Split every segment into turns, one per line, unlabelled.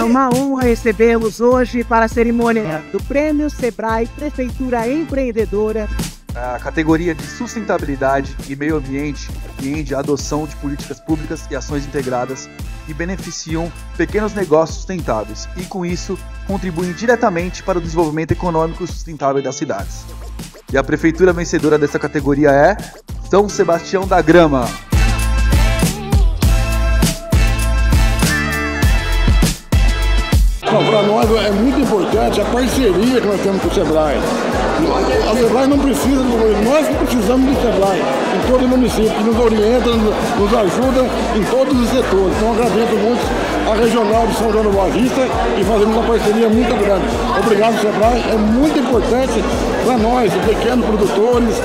É uma honra recebê-los hoje para a cerimônia do Prêmio Sebrae Prefeitura Empreendedora.
A categoria de sustentabilidade e meio ambiente compreende a adoção de políticas públicas e ações integradas que beneficiam pequenos negócios sustentáveis e, com isso, contribuem diretamente para o desenvolvimento econômico sustentável das cidades. E a prefeitura vencedora dessa categoria é São Sebastião da Grama.
Para nós é muito importante a parceria que nós temos com o Sebrae. A Sebrae não precisa, nós precisamos do Sebrae em todo o município, que nos orienta, nos ajuda em todos os setores. Então agradeço muito a Regional de São João do Boa Vista e fazemos uma parceria muito grande. Obrigado, Sebrae. É muito importante para nós, os pequenos produtores,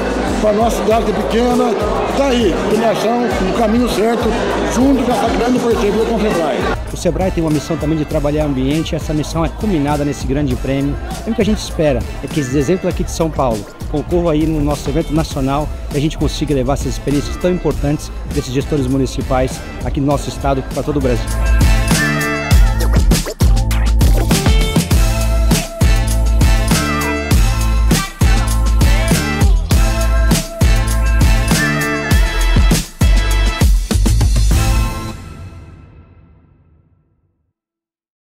para a nossa cidade pequena, está aí, premiação no caminho certo, junto com essa grande parceria com o Sebrae.
O Sebrae tem uma missão também de trabalhar o ambiente, essa missão é culminada nesse grande prêmio. E o que a gente espera é que esses exemplos aqui de São Paulo concorram aí no nosso evento nacional e a gente consiga levar essas experiências tão importantes desses gestores municipais aqui no nosso estado para todo o Brasil.